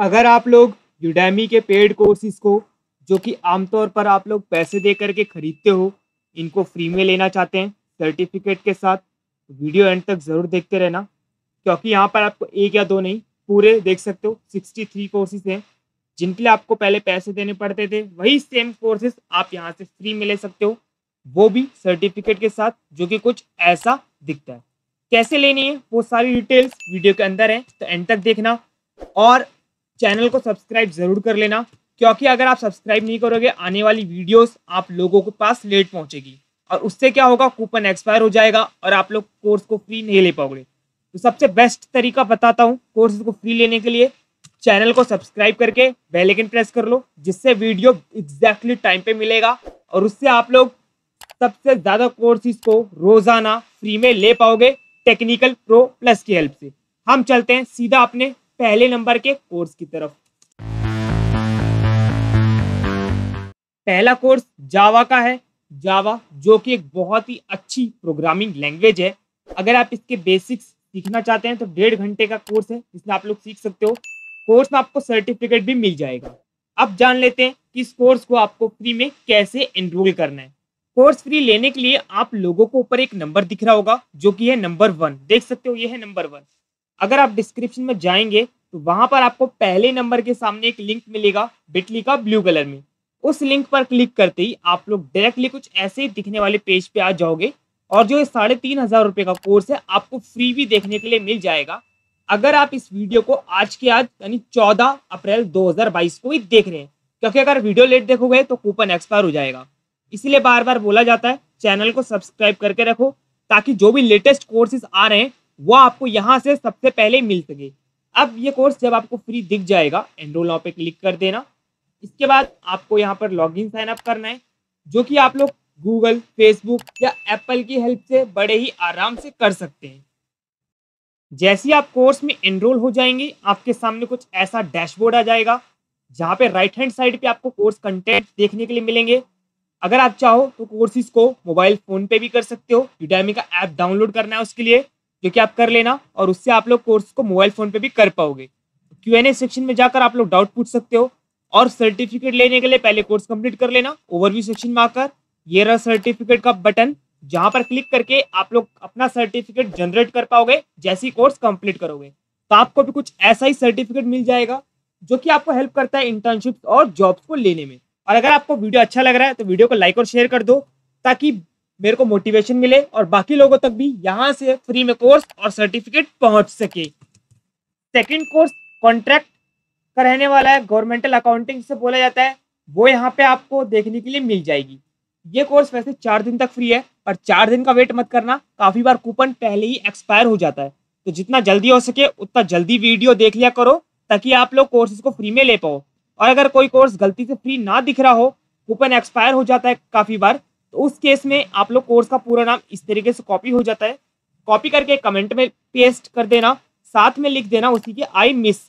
अगर आप लोग यूडेमी के पेड कोर्सेज को, जो कि आमतौर पर आप लोग पैसे दे करके खरीदते हो, इनको फ्री में लेना चाहते हैं सर्टिफिकेट के साथ वीडियो एंड तक ज़रूर देखते रहना। क्योंकि यहाँ पर आपको एक या दो नहीं, पूरे देख सकते हो सिक्सटी थ्री कोर्सेज हैं, जिनके लिए आपको पहले पैसे देने पड़ते थे। वही सेम कोर्सेज आप यहाँ से फ्री में ले सकते हो, वो भी सर्टिफिकेट के साथ, जो कि कुछ ऐसा दिखता है। कैसे लेनी है, वो सारी डिटेल्स वीडियो के अंदर है तो एंड तक देखना। और चैनल को सब्सक्राइब ज़रूर कर लेना, क्योंकि अगर आप सब्सक्राइब नहीं करोगे, आने वाली वीडियोस आप लोगों के पास लेट पहुंचेगी। और उससे क्या होगा, कूपन एक्सपायर हो जाएगा और आप लोग कोर्स को फ्री नहीं ले पाओगे। तो सबसे बेस्ट तरीका बताता हूँ कोर्स को फ्री लेने के लिए। चैनल को सब्सक्राइब करके बेल आइकन प्रेस कर लो, जिससे वीडियो एग्जैक्टली टाइम पे मिलेगा और उससे आप लोग सबसे ज़्यादा कोर्सेज को रोज़ाना फ्री में ले पाओगे टेक्निकल प्रो प्लस की हेल्प से। हम चलते हैं सीधा अपने पहले नंबर के कोर्स की तरफ़। पहला कोर्स जावा का है। जावा, जो कि एक बहुत ही अच्छी प्रोग्रामिंग लैंग्वेज है। अगर आप इसके बेसिक्स सीखना चाहते हैं तो डेढ़ घंटे का कोर्स है, जिसमें आप लोग सीख सकते हो। कोर्स में आपको सर्टिफिकेट भी मिल जाएगा। अब जान लेते हैं कि इस कोर्स को आपको फ्री में कैसे एनरोल करना है। कोर्स फ्री लेने के लिए आप लोगों को ऊपर एक नंबर दिख रहा होगा, जो कि है नंबर वन देख सकते हो, ये है नंबर वन अगर आप डिस्क्रिप्शन में जाएँगे तो वहाँ पर आपको पहले नंबर के सामने एक लिंक मिलेगा बिटली का ब्लू कलर में। उस लिंक पर क्लिक करते ही आप लोग डायरेक्टली कुछ ऐसे दिखने वाले पेज पे आ जाओगे और जो साढ़े तीन हज़ार रुपये का कोर्स है, आपको फ्री भी देखने के लिए मिल जाएगा। अगर आप इस वीडियो को आज के आज, यानी चौदह अप्रैल 2022 को ही देख रहे हैं, क्योंकि अगर वीडियो लेट देखोगे तो कूपन एक्सपायर हो जाएगा। इसलिए बार बार बोला जाता है चैनल को सब्सक्राइब करके रखो, ताकि जो भी लेटेस्ट कोर्सेज आ रहे हैं, वो आपको यहाँ से सबसे पहले मिल सके। अब ये कोर्स जब आपको फ्री दिख जाएगा एनरोल नाउ पे क्लिक कर देना। इसके बाद आपको यहाँ पर लॉग इन साइन अप करना है, जो कि आप लोग गूगल फेसबुक या एप्पल की हेल्प से बड़े ही आराम से कर सकते हैं। जैसे ही आप कोर्स में एनरोल हो जाएँगे, आपके सामने कुछ ऐसा डैशबोर्ड आ जाएगा, जहाँ पे राइट हैंड साइड पे आपको कोर्स कंटेंट देखने के लिए मिलेंगे। अगर आप चाहो तो कोर्सेज को मोबाइल फ़ोन पे भी कर सकते हो यूडामी का ऐप डाउनलोड करना है उसके लिए। जो कि आप कर लेना और उससे आप लोग कोर्स को मोबाइल फ़ोन पे भी कर पाओगे। क्यू एन ए सेक्शन में जाकर आप लोग डाउट पूछ सकते हो और सर्टिफिकेट लेने के लिए पहले कोर्स कंप्लीट कर लेना। ओवरव्यू सेक्शन में आकर ये रहा सर्टिफिकेट का बटन जहाँ पर क्लिक करके आप लोग अपना सर्टिफिकेट जनरेट कर पाओगे, जैसे कोर्स कंप्लीट करोगे। तो आपको भी कुछ ऐसा ही सर्टिफिकेट मिल जाएगा, जो कि आपको हेल्प करता है इंटर्नशिप और जॉब्स को लेने में। और अगर आपको वीडियो अच्छा लग रहा है तो वीडियो को लाइक और शेयर कर दो, ताकि मेरे को मोटिवेशन मिले और बाकी लोगों तक भी यहाँ से फ्री में कोर्स और सर्टिफिकेट पहुँच सके। सेकंड कोर्स कॉन्ट्रैक्ट का रहने वाला है गवर्नमेंटल अकाउंटिंग से बोला जाता है, वो यहाँ पे आपको देखने के लिए मिल जाएगी। ये कोर्स वैसे चार दिन तक फ्री है पर चार दिन का वेट मत करना, काफ़ी बार कूपन पहले ही एक्सपायर हो जाता है। तो जितना जल्दी हो सके, उतना जल्दी वीडियो देख लिया करो, ताकि आप लोग कोर्सेज को फ्री में ले पाओ। और अगर कोई कोर्स गलती से फ्री ना दिख रहा हो कूपन एक्सपायर हो जाता है काफ़ी बार तो उस केस में आप लोग कोर्स का पूरा नाम इस तरीके से कॉपी हो जाता है। कॉपी करके कमेंट में पेस्ट कर देना, साथ में लिख देना उसी के आई मिस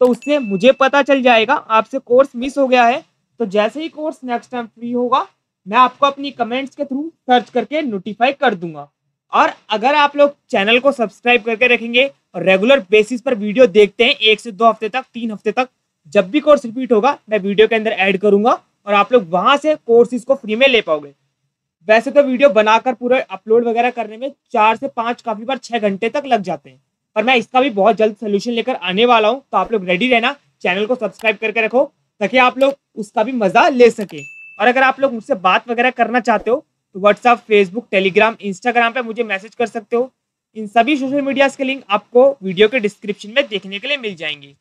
तो उससे मुझे पता चल जाएगा, आपसे कोर्स मिस हो गया है। तो जैसे ही कोर्स नेक्स्ट टाइम फ्री होगा, मैं आपको अपनी कमेंट्स के थ्रू सर्च करके नोटिफाई कर दूँगा। और अगर आप लोग चैनल को सब्सक्राइब करके रखेंगे और रेगुलर बेसिस पर वीडियो देखते हैं, एक से दो हफ़्ते तक, तीन हफ़्ते तक, जब भी कोर्स रिपीट होगा, मैं वीडियो के अंदर ऐड करूँगा और आप लोग वहाँ से कोर्सेज को फ्री में ले पाओगे। वैसे तो वीडियो बनाकर पूरे अपलोड वगैरह करने में चार से पाँच काफ़ी बार छः घंटे तक लग जाते हैं। पर मैं इसका भी बहुत जल्द सोल्यूशन लेकर आने वाला हूँ तो आप लोग रेडी रहना चैनल को सब्सक्राइब करके रखो, ताकि आप लोग उसका भी मज़ा ले सके। और अगर आप लोग मुझसे बात वगैरह करना चाहते हो तो व्हाट्सअप फेसबुक टेलीग्राम इंस्टाग्राम पे मुझे मैसेज कर सकते हो। इन सभी सोशल मीडियाज के लिंक आपको वीडियो के डिस्क्रिप्शन में देखने के लिए मिल जाएँगे।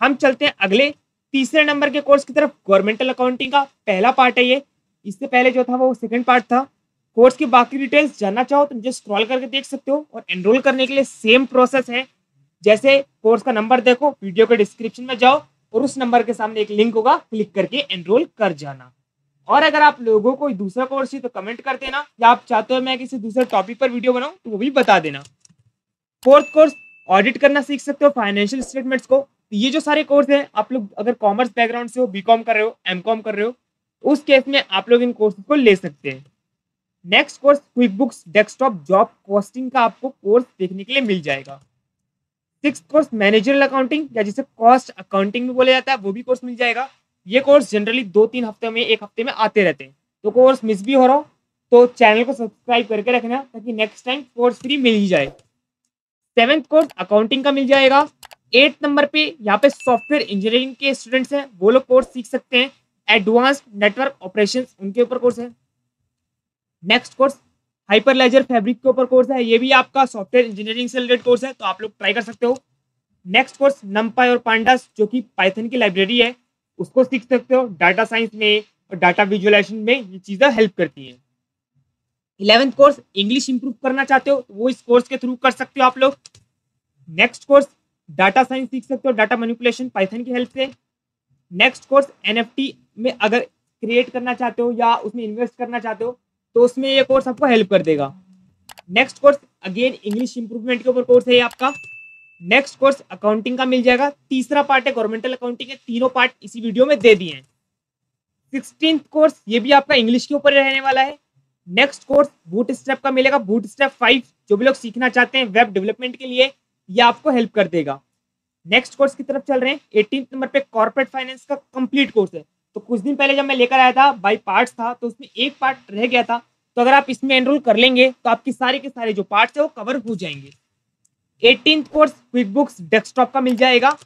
हम चलते हैं अगले तीसरे नंबर के कोर्स की तरफ़। गवर्नमेंटल अकाउंटिंग का पहला पार्ट है ये। इससे पहले जो था वो सेकंड पार्ट था। कोर्स की बाकी डिटेल्स जानना चाहो तो मुझे स्क्रॉल करके देख सकते हो और एनरोल करने के लिए सेम प्रोसेस है। जैसे कोर्स का नंबर देखो वीडियो के डिस्क्रिप्शन में जाओ और उस नंबर के सामने एक लिंक होगा क्लिक करके एनरोल कर जाना। और अगर आप लोगों को दूसरा कोर्स चाहिए तो कमेंट कर देना। या आप चाहते हो मैं किसी दूसरे टॉपिक पर वीडियो बनाऊँ तो वो भी बता देना। फोर्थ कोर्स ऑडिट करना सीख सकते हो फाइनेंशियल स्टेटमेंट्स को। तो ये जो सारे कोर्स हैं, आप लोग अगर कॉमर्स बैकग्राउंड से हो बी कर रहे हो एम कर रहे हो उस केस में आप लोग इन कोर्स को ले सकते हैं। Next course QuickBooks desktop job costing का आपको कोर्स देखने के लिए मिल जाएगा। सिक्स कोर्स मैनेजरल अकाउंटिंग या जिसे कॉस्ट अकाउंटिंग में बोला जाता है, वो भी कोर्स मिल जाएगा। ये कोर्स जनरली दो तीन हफ़्ते में, एक हफ़्ते में आते रहते हैं। तो कोर्स मिस भी हो रहा हो तो चैनल को सब्सक्राइब करके रखना, ताकि नेक्स्ट टाइम कोर्स फ्री मिल ही जाए। सेवेंथ कोर्स अकाउंटिंग का मिल जाएगा। एट नंबर पे यहाँ पे सॉफ्टवेयर इंजीनियरिंग के स्टूडेंट्स हैं, वो लोग कोर्स सीख सकते हैं। एडवांस नेटवर्क ऑपरेशन उनके ऊपर कोर्स है। Next course Hyperledger fabric के ऊपर कोर्स है। ये भी आपका सॉफ्टवेयर इंजीनियरिंग से रिलेटेड कोर्स है तो आप लोग ट्राई कर सकते हो। नेक्स्ट कोर्स नमपाई और पांडास जो कि पाइथन की लाइब्रेरी है, उसको सीख सकते हो। डाटा साइंस में और डाटा विजुअलाइजेशन में ये चीज़ें हेल्प करती हैं। इलेवेंथ कोर्स, इंग्लिश इंप्रूव करना चाहते हो तो वो इस कोर्स के थ्रू कर सकते हो आप लोग। नेक्स्ट कोर्स, डाटा साइंस सीख सकते हो। डाटा मैनिपुलेशन पाइथन की हेल्प से। नेक्स्ट कोर्स एन में अगर क्रिएट करना चाहते हो या उसमें इन्वेस्ट करना चाहते हो तो उसमें ये कोर्स आपको हेल्प कर देगा। Next course again English improvement के ऊपर कोर्स है आपका। नेक्स्ट कोर्स अकाउंटिंग का मिल जाएगा। तीसरा पार्ट है गवर्नमेंटल अकाउंटिंग है तीनों पार्ट इसी वीडियो में दे दिए हैं। सिक्सटीन कोर्स ये भी आपका इंग्लिश के ऊपर रहने वाला है। नेक्स्ट कोर्स बूट स्टेप का मिलेगा। बूट स्टेप फाइव जो भी लोग सीखना चाहते हैं वेब डेवलपमेंट के लिए, ये आपको हेल्प कर देगा। नेक्स्ट कोर्स की तरफ़ चल रहे हैं। एटीन नंबर पे कॉर्पोरेट फाइनेंस का कंप्लीट कोर्स है। तो कुछ दिन पहले जब मैं लेकर आया था बाई पार्ट्स था तो उसमें एक पार्ट रह गया था। तो अगर आप इसमें एनरोल कर लेंगे तो आपकी सारे के सारे जो पार्ट्स है, वो कवर हो जाएँगे। Eighteen course QuickBooks desktop का मिल जाएगा।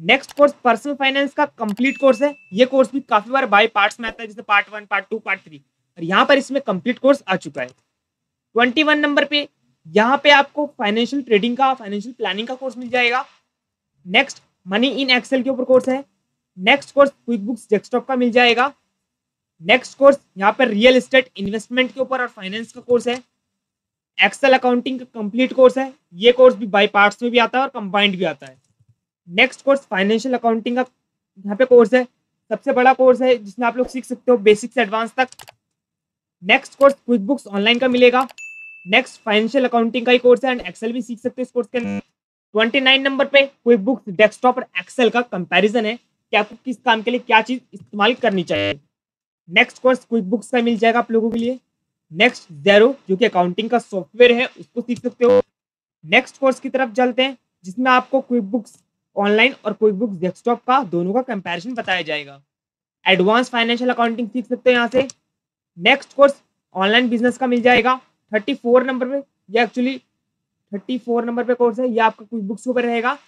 नेक्स्ट कोर्स पर्सनल फाइनेंस का कंप्लीट कोर्स है। ये कोर्स भी काफ़ी बार बाय पार्ट्स में आता है, जैसे part one part two part three और यहाँ पर इसमें कंप्लीट कोर्स आ चुका है। ट्वेंटी वन नंबर पे यहाँ पे आपको फाइनेंशियल ट्रेडिंग का फाइनेंशियल प्लानिंग का कोर्स मिल जाएगा। नेक्स्ट मनी इन एक्सेल के ऊपर कोर्स है। Next course QuickBooks desktop का मिल जाएगा। नेक्स्ट कोर्स यहाँ पर रियल एस्टेट इन्वेस्टमेंट के ऊपर और फाइनेंस का कोर्स है। एक्सेल अकाउंटिंग का कंप्लीट कोर्स है। ये कोर्स भी बाई पार्ट्स में भी आता है और कंबाइंड भी आता है। नेक्स्ट कोर्स फाइनेंशियल अकाउंटिंग का यहाँ पे कोर्स है। सबसे बड़ा कोर्स है जिसमें आप लोग सीख सकते हो बेसिक से एडवांस तक। Next course QuickBooks online का मिलेगा। नेक्स्ट फाइनेंशियल अकाउंटिंग का ही कोर्स है एंड एक्सेल भी सीख सकते हो इस कोर्स के अंदर। ट्वेंटी नंबर पे क्विक बुक्स डेस्कटॉप और एक्सेल का कंपैरिजन है। कि आपको किस काम के लिए क्या चीज़ इस्तेमाल करनी चाहिए। नेक्स्ट कोर्स क्विक बुक्स का मिल जाएगा आप लोगों के लिए। नेक्स्ट जेरो जो कि अकाउंटिंग का सॉफ्टवेयर है, उसको सीख सकते हो। नेक्स्ट कोर्स की तरफ़ चलते हैं, जिसमें आपको क्विक बुक्स ऑनलाइन और क्विक बुक्स डेस्कटॉप का दोनों का कंपैरिजन बताया जाएगा। एडवांस फाइनेंशियल अकाउंटिंग सीख सकते हो यहाँ से। नेक्स्ट कोर्स ऑनलाइन बिज़नेस का मिल जाएगा। थर्टी फोर नंबर पे, ये एक्चुअली थर्टी फोर नंबर पे कोर्स है, ये आपका क्विक बुक्स ऊपर रहेगा।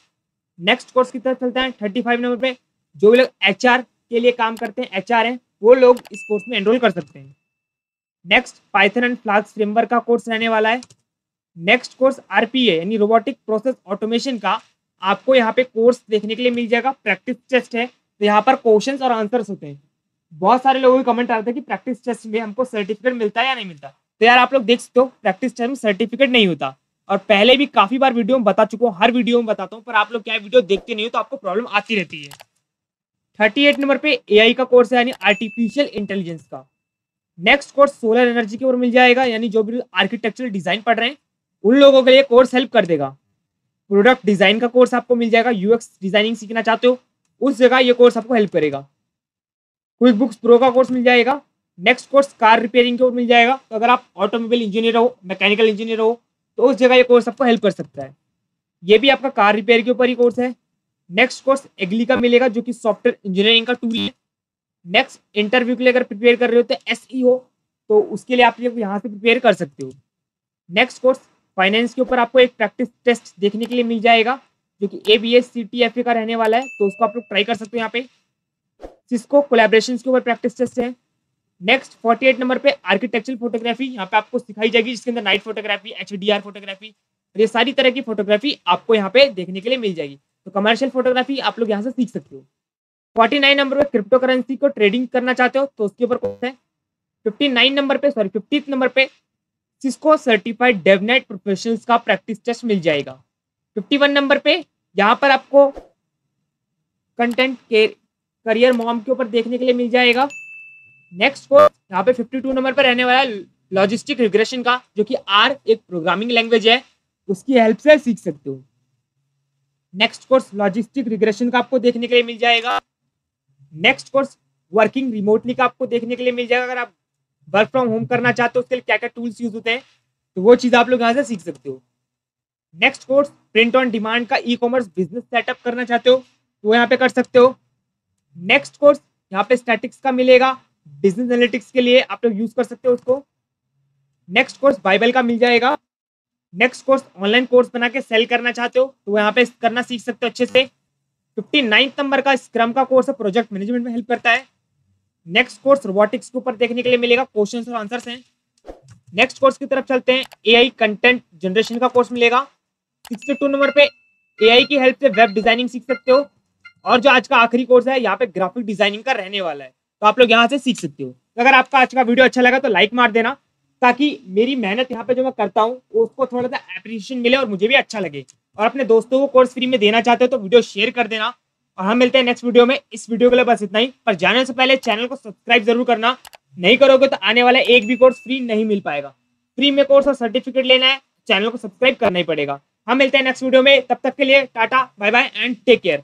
नेक्स्ट कोर्स की तरफ़ चलते हैं थर्टी फाइव नंबर पे। जो भी लोग एचआर के लिए काम करते हैं एच हैं, वो लोग इस कोर्स में एनरोल कर सकते हैं। Next Python and Flask framework का कोर्स रहने वाला है। नेक्स्ट कोर्स आरपीए यानी रोबोटिक प्रोसेस ऑटोमेशन का आपको यहाँ पे कोर्स देखने के लिए मिल जाएगा। प्रैक्टिस टेस्ट है तो यहाँ पर क्वेश्चन और आंसर्स होते हैं। बहुत सारे लोगों के कमेंट आते हैं कि प्रैक्टिस टेस्ट में हमको सर्टिफिकेट मिलता है या नहीं मिलता। तो यार, आप लोग देख सकते हो प्रैक्टिस टेस्ट में सर्टिफिकेट नहीं होता। और पहले भी काफ़ी बार वीडियो में बता चुका हूँ, हर वीडियो में बताता हूँ, पर आप लोग क्या वीडियो देखते नहीं हो तो आपको प्रॉब्लम आती रहती है। थर्टी एट नंबर पे एआई का कोर्स है, यानी आर्टिफिशियल इंटेलिजेंस का। नेक्स्ट कोर्स सोलर एनर्जी के ऊपर मिल जाएगा, यानी जो भी आर्किटेक्चरल डिज़ाइन पढ़ रहे हैं, उन लोगों के लिए कोर्स हेल्प कर देगा। प्रोडक्ट डिज़ाइन का कोर्स आपको मिल जाएगा यूएक्स डिज़ाइनिंग सीखना चाहते हो, उस जगह ये कोर्स आपको हेल्प करेगा। क्विक बुक्स प्रो का कोर्स मिल जाएगा नेक्स्ट कोर्स कार रिपेयरिंग के ऊपर मिल जाएगा। तो अगर आप ऑटोमोबाइल इंजीनियर हो मैकेनिकल इंजीनियर हो तो उस जगह ये कोर्स आपको हेल्प कर सकता है। ये भी आपका कार रिपेयर के ऊपर ही कोर्स है। नेक्स्ट कोर्स एग्ली का मिलेगा, जो कि सॉफ्टवेयर इंजीनियरिंग का टूल है। नेक्स्ट इंटरव्यू के लिए अगर प्रिपेयर कर रहे हो तो एस e तो उसके लिए आप यहाँ से प्रिपेयर कर सकते हो। नेक्स्ट कोर्स फाइनेंस के ऊपर आपको एक प्रैक्टिस टेस्ट देखने के लिए मिल जाएगा, जो कि A B S C T F A का रहने वाला है तो उसको आप लोग ट्राई कर सकते हो यहाँ पे। सिस्को कोलेब्रेशन के ऊपर प्रैक्टिस टेस्ट है। नेक्स्ट फोर्टी एट नंबर पे आर्किटेक्चरल फोटोग्राफी यहाँ पे आपको सिखाई जाएगी, जिसके अंदर night photography H D R photography ये सारी तरह की फोटोग्राफी आपको यहाँ पे देखने के लिए मिल जाएगी। तो कमर्शियल फोटोग्राफी आप लोग यहाँ से सीख सकते हो। फोर्टी नाइन नंबर पे क्रिप्टो करेंसी को ट्रेडिंग करना चाहते हो तो उसके ऊपर कौन है। फिफ्टी नाइन नंबर पे सॉरी फिफ्टी नंबर पे सिस्को सर्टिफाइड डेवनेट प्रोफेशनल्स का प्रैक्टिस टेस्ट मिल जाएगा। फिफ्टी वन नंबर पे यहाँ पर आपको कंटेंट के करियर मॉम के ऊपर देखने के लिए मिल जाएगा। नेक्स्ट को यहाँ पे फिफ्टी टू नंबर पर रहने वाला लॉजिस्टिक रिग्रेशन का, जो कि आर एक प्रोग्रामिंग लैंग्वेज है, उसकी हेल्प से सीख सकते हो। नेक्स्ट कोर्स लॉजिस्टिक रिग्रेशन का आपको देखने के लिए मिल जाएगा। नेक्स्ट कोर्स वर्किंग रिमोटली का आपको देखने के लिए मिल जाएगा। अगर आप वर्क फ्रॉम होम करना चाहते हो, उसके लिए क्या क्या टूल्स यूज़ होते हैं तो वो चीज़ आप लोग यहाँ से सीख सकते हो। Next course print on demand का ई कॉमर्स बिज़नेस सेटअप करना चाहते हो तो यहाँ पे कर सकते हो। नेक्स्ट कोर्स यहाँ पे स्टैटिक्स का मिलेगा। बिज़नेस एनालिटिक्स के लिए आप लोग यूज़ कर सकते हो उसको। नेक्स्ट कोर्स बाइबल का मिल जाएगा। नेक्स्ट कोर्स ऑनलाइन कोर्स बना के सेल करना चाहते हो तो यहाँ पे करना सीख सकते हो अच्छे से। फिफ्टी नाइन्थ नंबर का स्क्रम का कोर्स प्रोजेक्ट मैनेजमेंट में हेल्प करता है। नेक्स्ट कोर्स रोबोटिक्स के ऊपर देखने के लिए मिलेगा क्वेश्चन और आंसर्स हैं। नेक्स्ट कोर्स की तरफ़ चलते हैं एआई कंटेंट जनरेशन का कोर्स मिलेगा। सिक्सटी टू नंबर पे एआई की हेल्प से वेब डिज़ाइनिंग सीख सकते हो। और जो आज का आखिरी कोर्स है, यहाँ पे ग्राफिक डिज़ाइनिंग का रहने वाला है। तो आप लोग यहाँ से सीख सकते हो। तो अगर आपका आज का वीडियो अच्छा लगा तो लाइक मार देना। ताकि मेरी मेहनत यहाँ पे जो मैं करता हूँ उसको थोड़ा सा अप्रिशिएशन मिले और मुझे भी अच्छा लगे। और अपने दोस्तों को कोर्स फ्री में देना चाहते हो तो वीडियो शेयर कर देना। और हम मिलते हैं नेक्स्ट वीडियो में। इस वीडियो के लिए बस इतना ही। पर जाने से पहले चैनल को सब्सक्राइब ज़रूर करना। नहीं करोगे तो आने वाला एक भी कोर्स फ्री नहीं मिल पाएगा। फ्री में कोर्स और सर्टिफिकेट लेना है। चैनल को सब्सक्राइब करना ही पड़ेगा। हम मिलते हैं नेक्स्ट वीडियो में। तब तक के लिए tata bye bye and take care